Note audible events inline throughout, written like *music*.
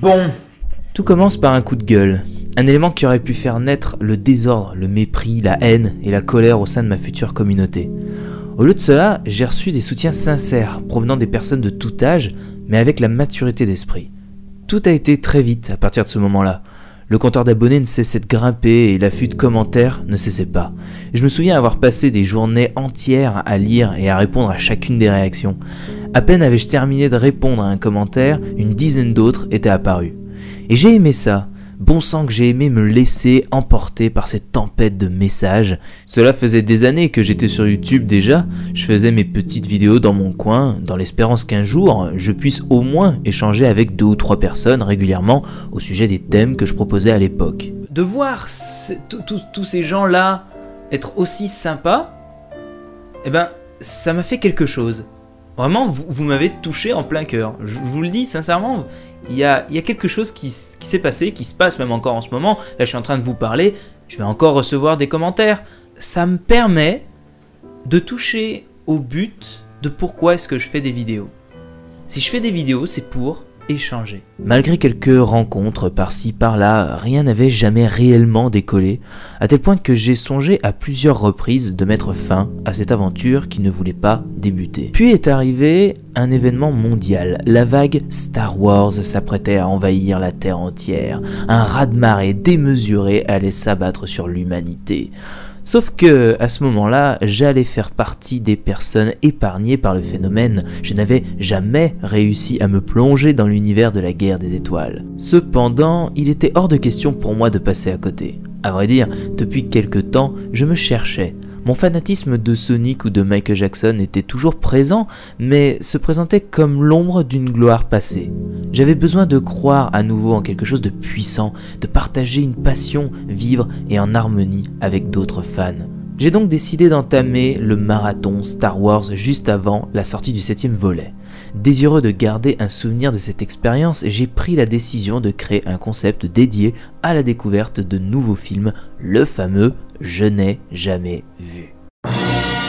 Bon, tout commence par un coup de gueule. Un élément qui aurait pu faire naître le désordre, le mépris, la haine et la colère au sein de ma future communauté. Au lieu de cela, j'ai reçu des soutiens sincères provenant des personnes de tout âge, mais avec la maturité d'esprit. Tout a été très vite à partir de ce moment-là. Le compteur d'abonnés ne cessait de grimper et l'affût de commentaires ne cessait pas. Je me souviens avoir passé des journées entières à lire et à répondre à chacune des réactions. À peine avais-je terminé de répondre à un commentaire, une dizaine d'autres étaient apparus. Et j'ai aimé ça. Bon sang que j'ai aimé me laisser emporter par cette tempête de messages. Cela faisait des années que j'étais sur YouTube déjà, je faisais mes petites vidéos dans mon coin, dans l'espérance qu'un jour je puisse au moins échanger avec deux ou trois personnes régulièrement au sujet des thèmes que je proposais à l'époque. De voir tous ces gens-là être aussi sympas, eh ben ça m'a fait quelque chose. Vraiment, vous, m'avez touché en plein cœur. Je, vous le dis sincèrement, il y a, quelque chose qui, s'est passé, qui se passe même encore en ce moment. Là, je suis en train de vous parler, je vais encore recevoir des commentaires. Ça me permet de toucher au but de pourquoi est-ce que je fais des vidéos. Si je fais des vidéos, c'est pour Malgré quelques rencontres par-ci par-là, rien n'avait jamais réellement décollé, à tel point que j'ai songé à plusieurs reprises de mettre fin à cette aventure qui ne voulait pas débuter. Puis est arrivé un événement mondial. La vague Star Wars s'apprêtait à envahir la Terre entière. Un raz-de-marée démesuré allait s'abattre sur l'humanité. Sauf que, à ce moment-là, j'allais faire partie des personnes épargnées par le phénomène. Je n'avais jamais réussi à me plonger dans l'univers de la guerre des étoiles. Cependant, il était hors de question pour moi de passer à côté. À vrai dire, depuis quelque temps, je me cherchais. Mon fanatisme de Sonic ou de Michael Jackson était toujours présent, mais se présentait comme l'ombre d'une gloire passée. J'avais besoin de croire à nouveau en quelque chose de puissant, de partager une passion, vivre et en harmonie avec d'autres fans. J'ai donc décidé d'entamer le marathon Star Wars juste avant la sortie du septième volet. Désireux de garder un souvenir de cette expérience, j'ai pris la décision de créer un concept dédié à la découverte de nouveaux films, le fameux je n'ai jamais vu.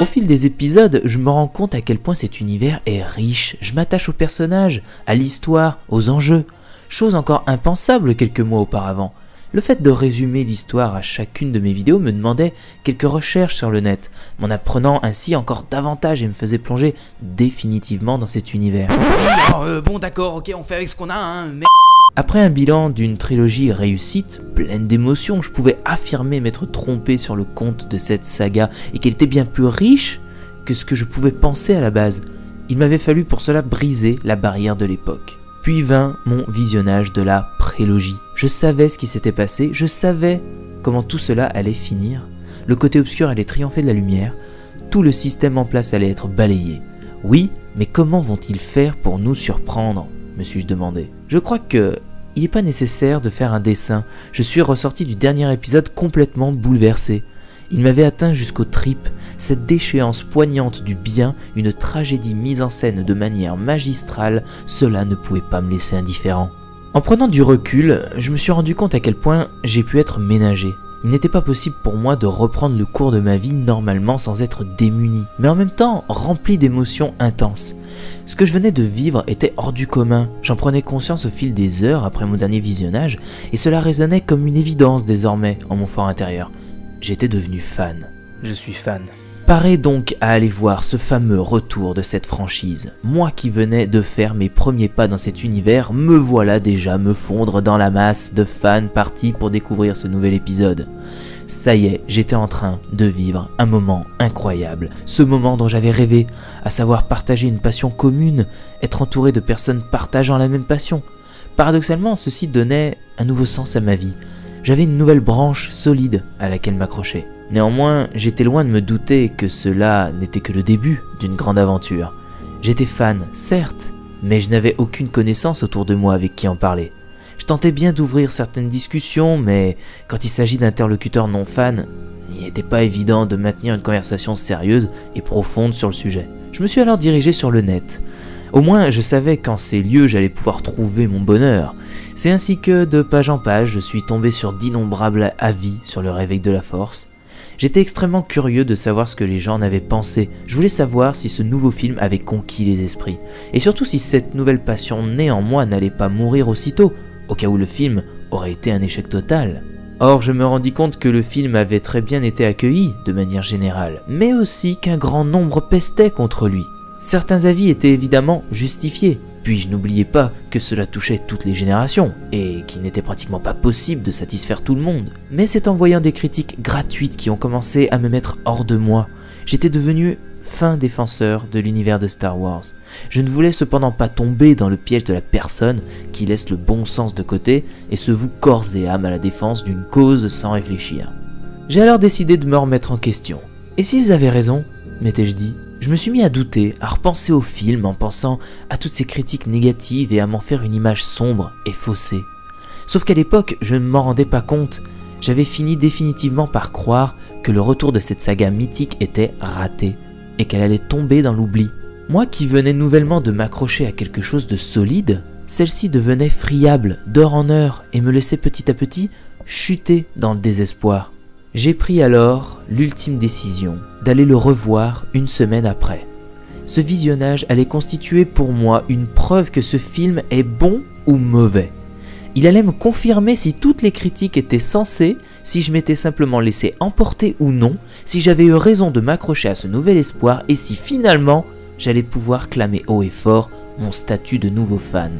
Au fil des épisodes, je me rends compte à quel point cet univers est riche. Je m'attache aux personnages, à l'histoire, aux enjeux. Chose encore impensable quelques mois auparavant. Le fait de résumer l'histoire à chacune de mes vidéos me demandait quelques recherches sur le net, m'en apprenant ainsi encore davantage et me faisait plonger définitivement dans cet univers. Euh, bon d'accord, ok, on fait avec ce qu'on a, hein, mais... Après un bilan d'une trilogie réussite, pleine d'émotions, je pouvais affirmer m'être trompé sur le compte de cette saga et qu'elle était bien plus riche que ce que je pouvais penser à la base. Il m'avait fallu pour cela briser la barrière de l'époque. Puis vint mon visionnage de la prélogie. Je savais ce qui s'était passé, je savais comment tout cela allait finir. Le côté obscur allait triompher de la lumière, tout le système en place allait être balayé. Oui, mais comment vont-ils faire pour nous surprendre me suis-je demandé. Je crois que il n'est pas nécessaire de faire un dessin. Je suis ressorti du dernier épisode complètement bouleversé. Il m'avait atteint jusqu'aux tripes, cette déchéance poignante du bien, une tragédie mise en scène de manière magistrale, cela ne pouvait pas me laisser indifférent. En prenant du recul, je me suis rendu compte à quel point j'ai pu être ménagé. Il n'était pas possible pour moi de reprendre le cours de ma vie normalement sans être démuni, mais en même temps rempli d'émotions intenses. Ce que je venais de vivre était hors du commun, j'en prenais conscience au fil des heures après mon dernier visionnage, et cela résonnait comme une évidence désormais en mon fort intérieur. J'étais devenu fan. Je suis fan. Parez donc à aller voir ce fameux retour de cette franchise. Moi qui venais de faire mes premiers pas dans cet univers, me voilà déjà me fondre dans la masse de fans partis pour découvrir ce nouvel épisode. Ça y est, j'étais en train de vivre un moment incroyable, ce moment dont j'avais rêvé, à savoir partager une passion commune, être entouré de personnes partageant la même passion. Paradoxalement, ceci donnait un nouveau sens à ma vie. J'avais une nouvelle branche solide à laquelle m'accrocher. Néanmoins, j'étais loin de me douter que cela n'était que le début d'une grande aventure. J'étais fan, certes, mais je n'avais aucune connaissance autour de moi avec qui en parler. Je tentais bien d'ouvrir certaines discussions, mais quand il s'agit d'interlocuteurs non fans, il n'était pas évident de maintenir une conversation sérieuse et profonde sur le sujet. Je me suis alors dirigé sur le net. Au moins, je savais qu'en ces lieux j'allais pouvoir trouver mon bonheur. C'est ainsi que, de page en page, je suis tombé sur d'innombrables avis sur le réveil de la force, J'étais extrêmement curieux de savoir ce que les gens en avaient pensé. Je voulais savoir si ce nouveau film avait conquis les esprits. Et surtout si cette nouvelle passion née en moi n'allait pas mourir aussitôt, au cas où le film aurait été un échec total. Or, je me rendis compte que le film avait très bien été accueilli de manière générale, mais aussi qu'un grand nombre pestait contre lui. Certains avis étaient évidemment justifiés, puis je n'oubliais pas que cela touchait toutes les générations, et qu'il n'était pratiquement pas possible de satisfaire tout le monde. Mais c'est en voyant des critiques gratuites qui ont commencé à me mettre hors de moi. J'étais devenu fin défenseur de l'univers de Star Wars. Je ne voulais cependant pas tomber dans le piège de la personne qui laisse le bon sens de côté et se voue corps et âme à la défense d'une cause sans réfléchir. J'ai alors décidé de me remettre en question. Et s'ils avaient raison m'étais-je dit? Je me suis mis à douter, à repenser au film en pensant à toutes ces critiques négatives et à m'en faire une image sombre et faussée. Sauf qu'à l'époque, je ne m'en rendais pas compte. J'avais fini définitivement par croire que le retour de cette saga mythique était raté et qu'elle allait tomber dans l'oubli. Moi qui venais nouvellement de m'accrocher à quelque chose de solide, celle-ci devenait friable d'heure en heure et me laissait petit à petit chuter dans le désespoir. J'ai pris alors l'ultime décision d'aller le revoir une semaine après. Ce visionnage allait constituer pour moi une preuve que ce film est bon ou mauvais. Il allait me confirmer si toutes les critiques étaient sensées, si je m'étais simplement laissé emporter ou non, si j'avais eu raison de m'accrocher à ce nouvel espoir et si finalement j'allais pouvoir clamer haut et fort mon statut de nouveau fan.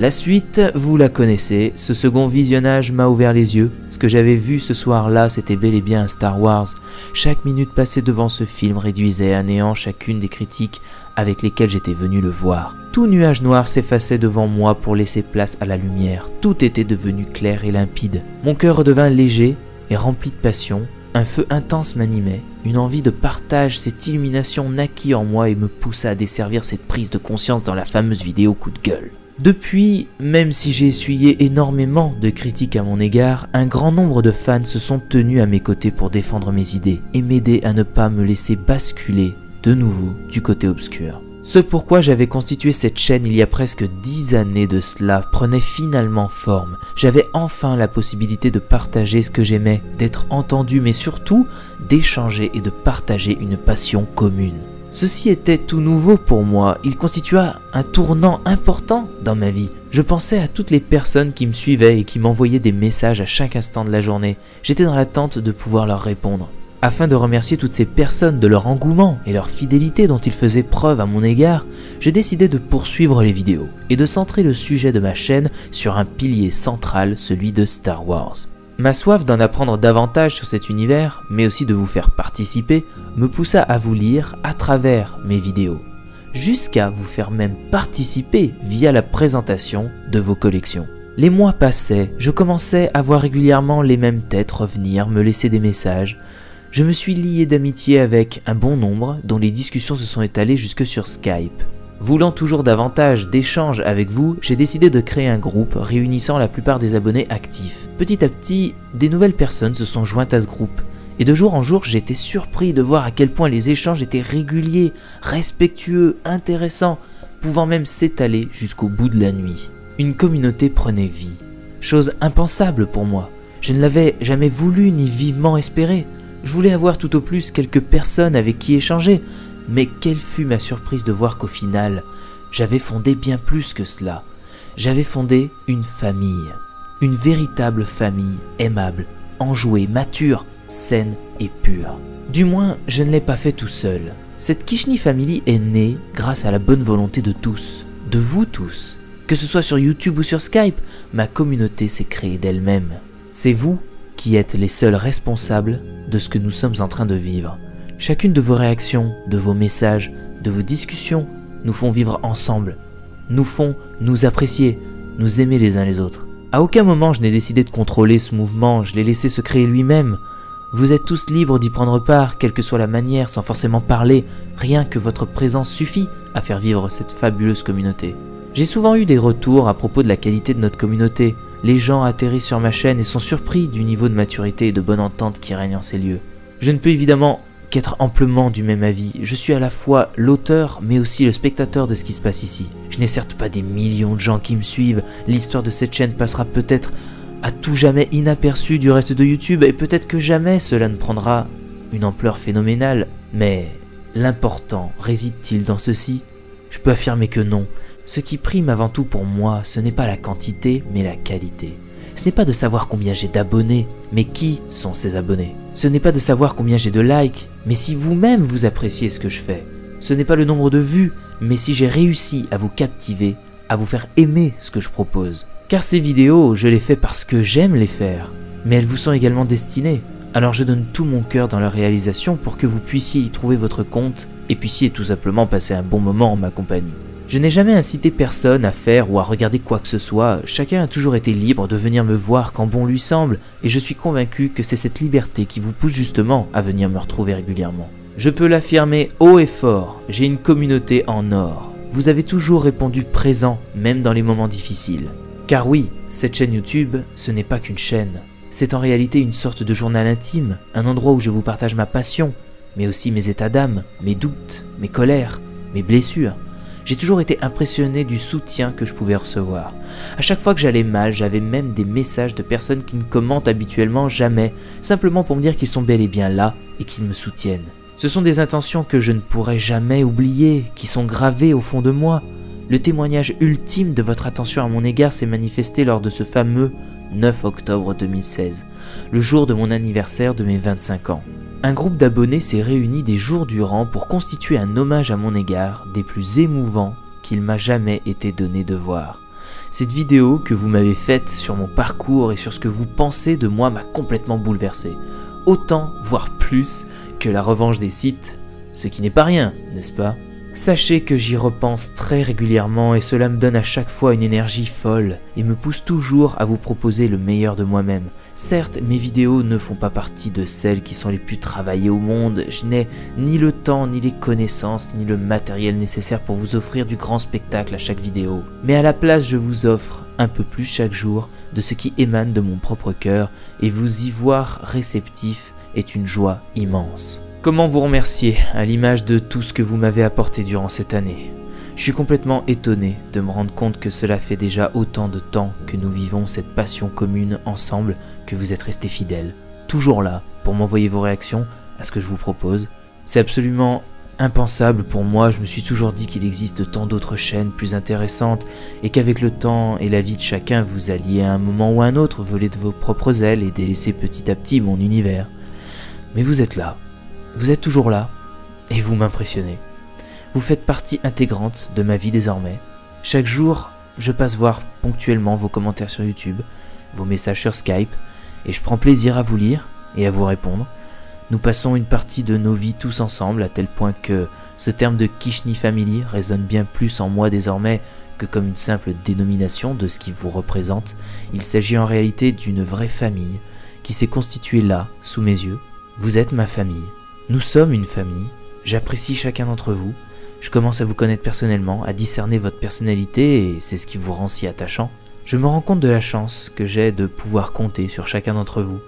La suite, vous la connaissez, ce second visionnage m'a ouvert les yeux. Ce que j'avais vu ce soir-là, c'était bel et bien un Star Wars. Chaque minute passée devant ce film réduisait à néant chacune des critiques avec lesquelles j'étais venu le voir. Tout nuage noir s'effaçait devant moi pour laisser place à la lumière. Tout était devenu clair et limpide. Mon cœur redevint léger et rempli de passion. Un feu intense m'animait. Une envie de partage, cette illumination naquit en moi et me poussa à desservir cette prise de conscience dans la fameuse vidéo coup de gueule. Depuis, même si j'ai essuyé énormément de critiques à mon égard, un grand nombre de fans se sont tenus à mes côtés pour défendre mes idées et m'aider à ne pas me laisser basculer de nouveau du côté obscur. Ce pourquoi j'avais constitué cette chaîne il y a presque dix années de cela prenait finalement forme. J'avais enfin la possibilité de partager ce que j'aimais, d'être entendu mais surtout d'échanger et de partager une passion commune. Ceci était tout nouveau pour moi, il constitua un tournant important dans ma vie. Je pensais à toutes les personnes qui me suivaient et qui m'envoyaient des messages à chaque instant de la journée. J'étais dans l'attente de pouvoir leur répondre. Afin de remercier toutes ces personnes de leur engouement et leur fidélité dont ils faisaient preuve à mon égard, j'ai décidé de poursuivre les vidéos et de centrer le sujet de ma chaîne sur un pilier central, celui de Star Wars. Ma soif d'en apprendre davantage sur cet univers, mais aussi de vous faire participer, me poussa à vous lire à travers mes vidéos, jusqu'à vous faire même participer via la présentation de vos collections. Les mois passaient, je commençais à voir régulièrement les mêmes têtes revenir, me laisser des messages. Je me suis lié d'amitié avec un bon nombre dont les discussions se sont étalées jusque sur Skype. Voulant toujours davantage d'échanges avec vous, j'ai décidé de créer un groupe réunissant la plupart des abonnés actifs. Petit à petit, des nouvelles personnes se sont jointes à ce groupe. Et de jour en jour, j'étais surpris de voir à quel point les échanges étaient réguliers, respectueux, intéressants, pouvant même s'étaler jusqu'au bout de la nuit. Une communauté prenait vie. Chose impensable pour moi. Je ne l'avais jamais voulu ni vivement espéré. Je voulais avoir tout au plus quelques personnes avec qui échanger, mais quelle fut ma surprise de voir qu'au final, j'avais fondé bien plus que cela. J'avais fondé une famille. Une véritable famille aimable, enjouée, mature, saine et pure. Du moins, je ne l'ai pas fait tout seul. Cette Kishni Family est née grâce à la bonne volonté de tous, de vous tous. Que ce soit sur YouTube ou sur Skype, ma communauté s'est créée d'elle-même. C'est vous qui êtes les seuls responsables de ce que nous sommes en train de vivre. Chacune de vos réactions, de vos messages, de vos discussions nous font vivre ensemble, nous font nous apprécier, nous aimer les uns les autres. À aucun moment je n'ai décidé de contrôler ce mouvement, je l'ai laissé se créer lui-même. Vous êtes tous libres d'y prendre part, quelle que soit la manière, sans forcément parler, rien que votre présence suffit à faire vivre cette fabuleuse communauté. J'ai souvent eu des retours à propos de la qualité de notre communauté. Les gens atterrissent sur ma chaîne et sont surpris du niveau de maturité et de bonne entente qui règne en ces lieux. Je ne peux évidemment qu'être amplement du même avis. Je suis à la fois l'auteur mais aussi le spectateur de ce qui se passe ici. Je n'ai certes pas des millions de gens qui me suivent, l'histoire de cette chaîne passera peut-être à tout jamais inaperçu du reste de YouTube et peut-être que jamais cela ne prendra une ampleur phénoménale, mais l'important réside-t-il dans ceci? Je peux affirmer que non. Ce qui prime avant tout pour moi, ce n'est pas la quantité, mais la qualité. Ce n'est pas de savoir combien j'ai d'abonnés, mais qui sont ces abonnés? Ce n'est pas de savoir combien j'ai de likes, mais si vous-même vous appréciez ce que je fais. Ce n'est pas le nombre de vues, mais si j'ai réussi à vous captiver, à vous faire aimer ce que je propose. Car ces vidéos, je les fais parce que j'aime les faire, mais elles vous sont également destinées. Alors je donne tout mon cœur dans leur réalisation pour que vous puissiez y trouver votre compte et puissiez tout simplement passer un bon moment en ma compagnie. Je n'ai jamais incité personne à faire ou à regarder quoi que ce soit, chacun a toujours été libre de venir me voir quand bon lui semble, et je suis convaincu que c'est cette liberté qui vous pousse justement à venir me retrouver régulièrement. Je peux l'affirmer haut et fort, j'ai une communauté en or. Vous avez toujours répondu présent, même dans les moments difficiles. Car oui, cette chaîne YouTube, ce n'est pas qu'une chaîne. C'est en réalité une sorte de journal intime, un endroit où je vous partage ma passion, mais aussi mes états d'âme, mes doutes, mes colères, mes blessures. J'ai toujours été impressionné du soutien que je pouvais recevoir. À chaque fois que j'allais mal, j'avais même des messages de personnes qui ne commentent habituellement jamais, simplement pour me dire qu'ils sont bel et bien là et qu'ils me soutiennent. Ce sont des intentions que je ne pourrai jamais oublier, qui sont gravées au fond de moi. Le témoignage ultime de votre attention à mon égard s'est manifesté lors de ce fameux 9 octobre 2016, le jour de mon anniversaire de mes 25 ans. Un groupe d'abonnés s'est réuni des jours durant pour constituer un hommage à mon égard des plus émouvants qu'il m'a jamais été donné de voir. Cette vidéo que vous m'avez faite sur mon parcours et sur ce que vous pensez de moi m'a complètement bouleversé. Autant, voire plus, que la revanche des sites, ce qui n'est pas rien, n'est-ce pas? Sachez que j'y repense très régulièrement et cela me donne à chaque fois une énergie folle et me pousse toujours à vous proposer le meilleur de moi-même. Certes, mes vidéos ne font pas partie de celles qui sont les plus travaillées au monde, je n'ai ni le temps, ni les connaissances, ni le matériel nécessaire pour vous offrir du grand spectacle à chaque vidéo. Mais à la place, je vous offre un peu plus chaque jour de ce qui émane de mon propre cœur et vous y voir réceptif est une joie immense. Comment vous remercier à l'image de tout ce que vous m'avez apporté durant cette année Je suis complètement étonné de me rendre compte que cela fait déjà autant de temps que nous vivons cette passion commune ensemble que vous êtes resté fidèle, toujours là pour m'envoyer vos réactions à ce que je vous propose. C'est absolument impensable pour moi, je me suis toujours dit qu'il existe tant d'autres chaînes plus intéressantes et qu'avec le temps et la vie de chacun, vous alliez à un moment ou à un autre voler de vos propres ailes et délaisser petit à petit mon univers. Mais vous êtes là, vous êtes toujours là, et vous m'impressionnez. Vous faites partie intégrante de ma vie désormais. Chaque jour, je passe voir ponctuellement vos commentaires sur YouTube, vos messages sur Skype, et je prends plaisir à vous lire et à vous répondre. Nous passons une partie de nos vies tous ensemble, à tel point que ce terme de Kishni Family résonne bien plus en moi désormais que comme une simple dénomination de ce qui vous représente. Il s'agit en réalité d'une vraie famille qui s'est constituée là, sous mes yeux. Vous êtes ma famille. Nous sommes une famille, j'apprécie chacun d'entre vous, je commence à vous connaître personnellement, à discerner votre personnalité et c'est ce qui vous rend si attachant. Je me rends compte de la chance que j'ai de pouvoir compter sur chacun d'entre vous.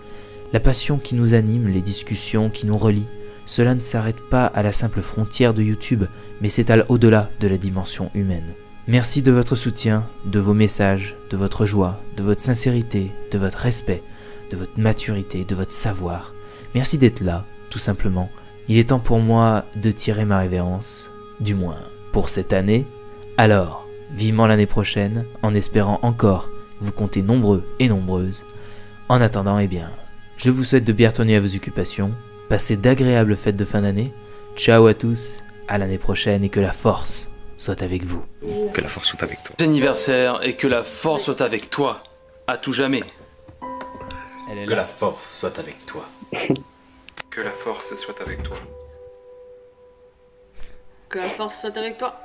La passion qui nous anime, les discussions qui nous relient, cela ne s'arrête pas à la simple frontière de YouTube, mais s'étale au-delà de la dimension humaine. Merci de votre soutien, de vos messages, de votre joie, de votre sincérité, de votre respect, de votre maturité, de votre savoir. Merci d'être là, tout simplement. Il est temps pour moi de tirer ma révérence, du moins pour cette année. Alors, vivement l'année prochaine, en espérant encore vous compter nombreux et nombreuses. En attendant, eh bien, je vous souhaite de bien retourner à vos occupations, passez d'agréables fêtes de fin d'année. Ciao à tous, à l'année prochaine et que la force soit avec vous. Que la force soit avec toi. anniversaire et que la force soit avec toi, à tout jamais. Que la force soit avec toi. *laughs* Que la force soit avec toi. Que la force soit avec toi.